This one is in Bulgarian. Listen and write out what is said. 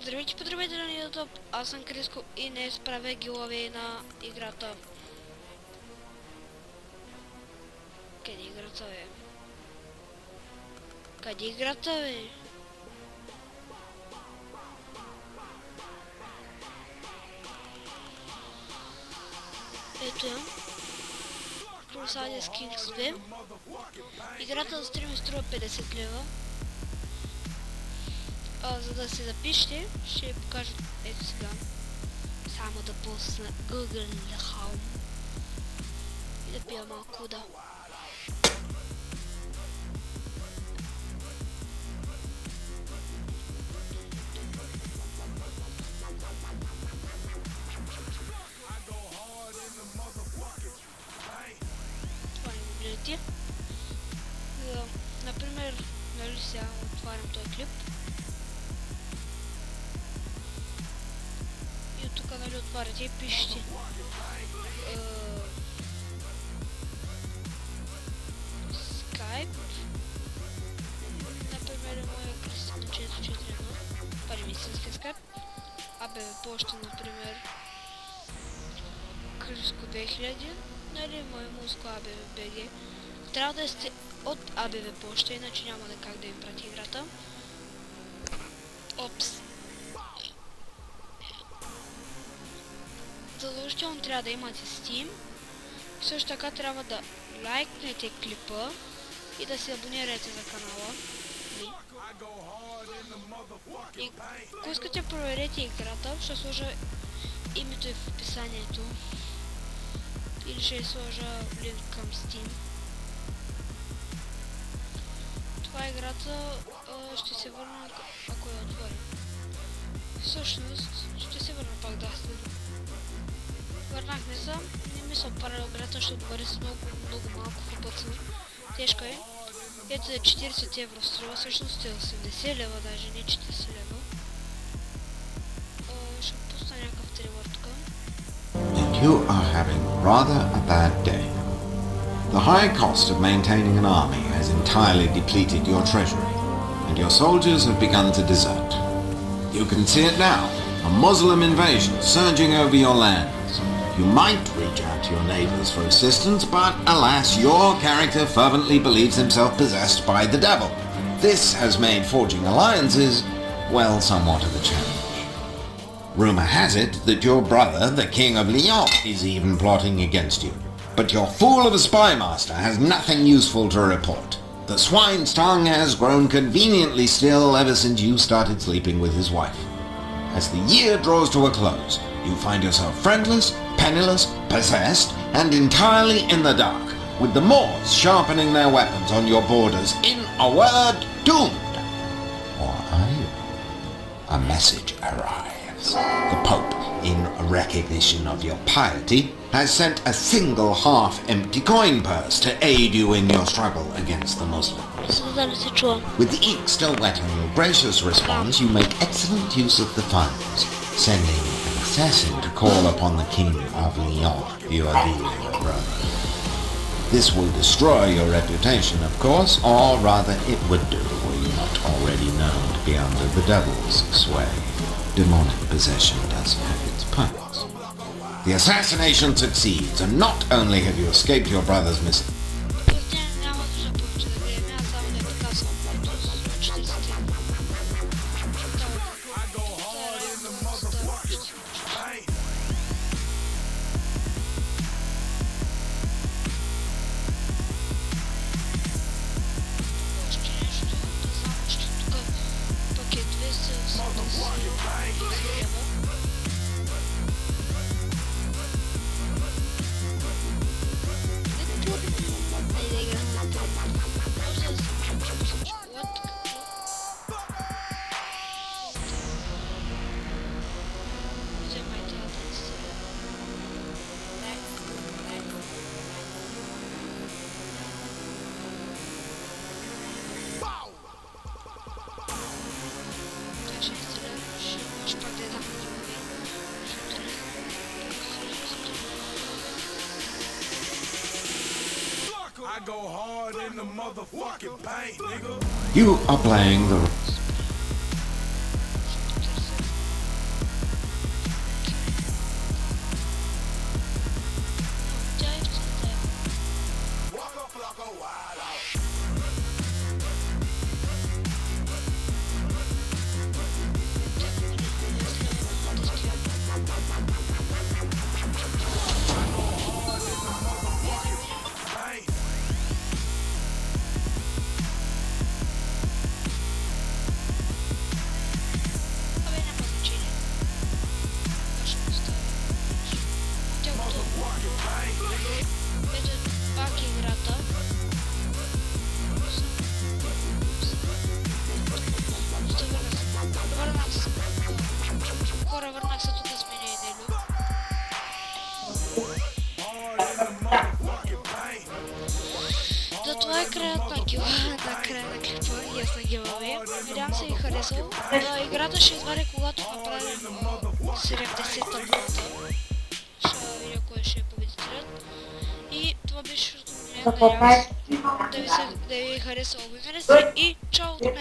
Здравейте, потребители на YouTube, аз съм Криско и днес правя гилове на играта. Къде е играта, бе? Къде е играта, бе? Ето я. Crusaders Kings 2. Играта за стрим струва 50 лева. А, за да се запишете, ще ви покажа ето сега. Само да пусна Google Home. И да пия малко вода. За, Например, нали сега отварям този клип. И от тук нали отваряте и пишете. е, Skype. Например, е моя Кристина 441. Пари ми истински Skype. АБВ почта, например. Криско 2000. Нали, мой музико АБВ БГ. Трябва да сте от АБВ почта, иначе няма да как да ви прати играта. Опс. Задължително трябва да имате Steam. Също така трябва да лайкнете клипа и да се абонирате за канала. И ако искате проверете играта, ще сложа името и в описанието. Или ще сложа линк към Steam. Това е играта а, ще се върна ако- я отворя. Всъщност ще се върна пак да след. Върнахме се. Не ми се отваря играта, защото бъде с много, много малко хубавно. Тежка е. Ето е 40 евро струва, всъщност е 80 лева, даже не 40 лева. Ще пусна някакъв трейлър тук. you are having rather a bad day. The high cost of maintaining an army has entirely depleted your treasury, and your soldiers have begun to desert. You can see it now, a Muslim invasion surging over your lands. You might reach out to your neighbors for assistance, but alas, your character fervently believes himself possessed by the devil. This has made forging alliances, well, somewhat of a challenge. Rumor has it that your brother, the King of Lyon, is even plotting against you. But your fool of a spy master has nothing useful to report. The swine's tongue has grown conveniently still ever since you started sleeping with his wife. As the year draws to a close, you find yourself friendless, penniless, possessed, and entirely in the dark, with the Moors sharpening their weapons on your borders. In a word, doomed. Or are you? a message arrives the Pope, in recognition of your piety, has sent a single half-empty coin purse to aid you in your struggle against the Muslims. With the ink still wet on your gracious response, you make excellent use of the funds, sending an assassin to call upon the King of Lyon, your dear brother. This will destroy your reputation, of course, or rather it would do were you not already known to be under the devil's sway. Demonic possession does have its perks. The assassination succeeds, and not only have you escaped your brother's mis- Go hard in the motherfucking paint, nigga. You are playing the това е краят на гила, на края на клипа и аз на гилави. Надявам се ви харесал. Да, играта ще извади когато направим 70-та минута. Ще видя кой ще е победителят. И това беше от мен. Надявам се да ви, се, да ви е харесало. Ви хареса и чао от мен.